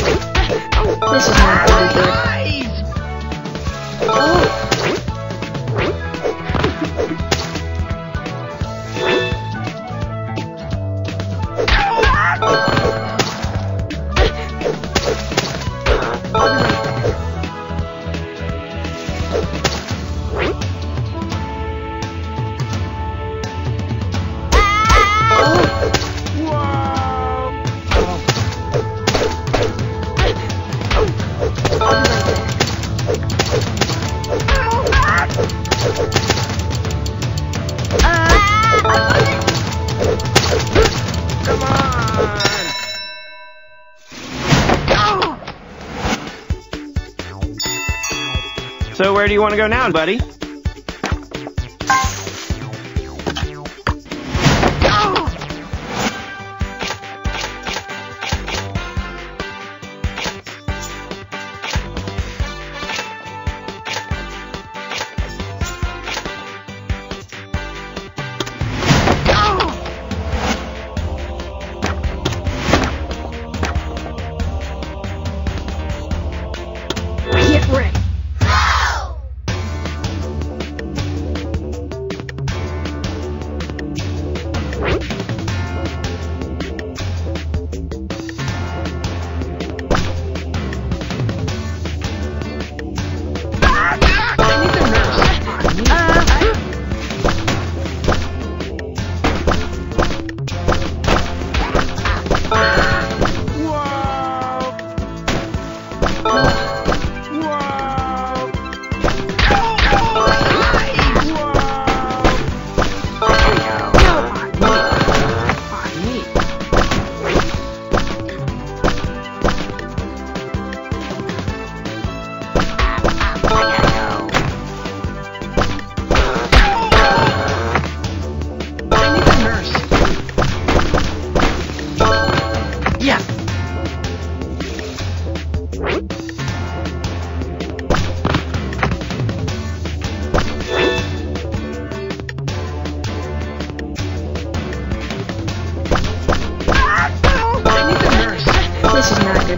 This is not gonna good. Oh! So where do you want to go now, buddy?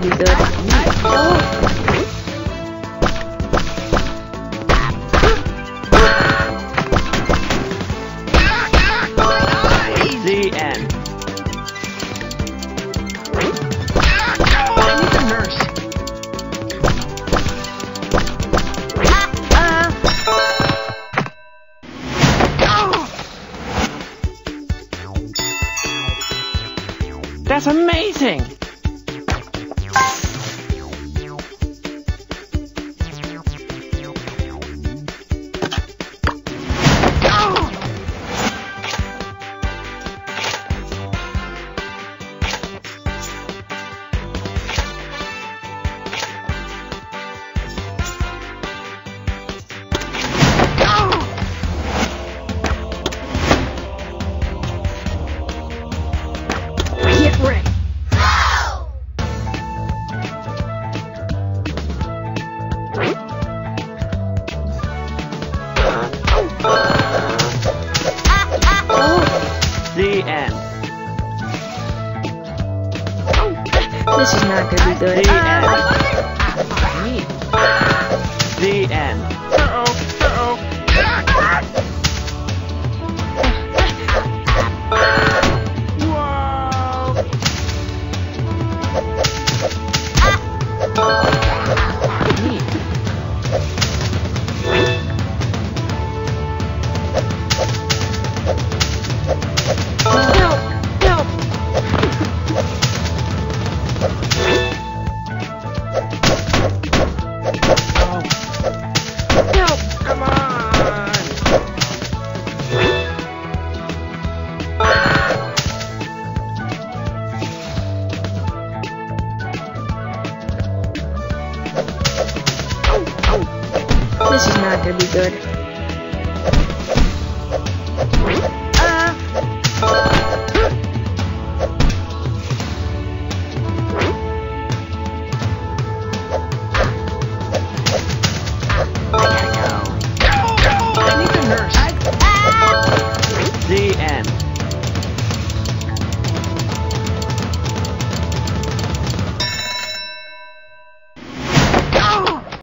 Be good. Oh! That's amazing! Not gonna be. Not gonna be good.